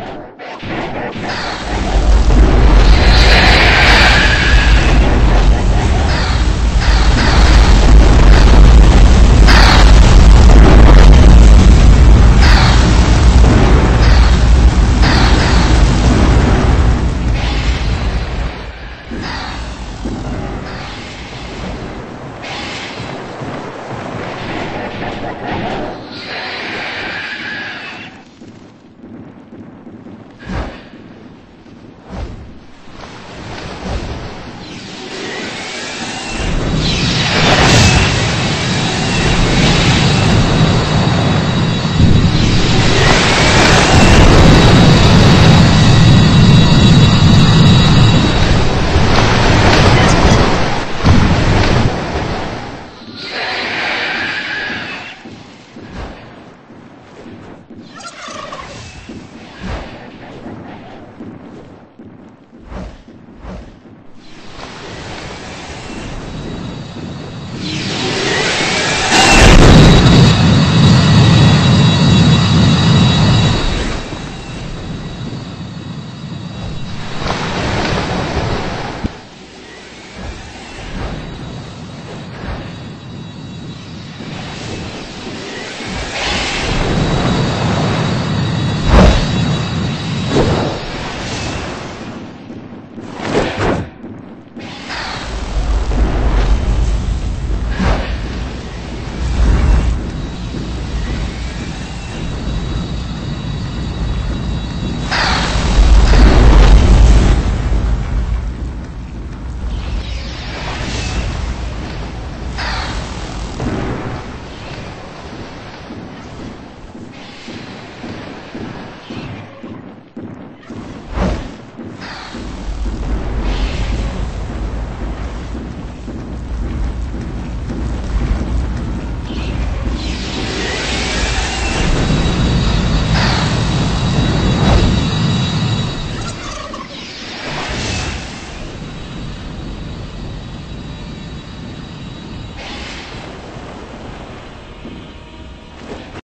Yeah.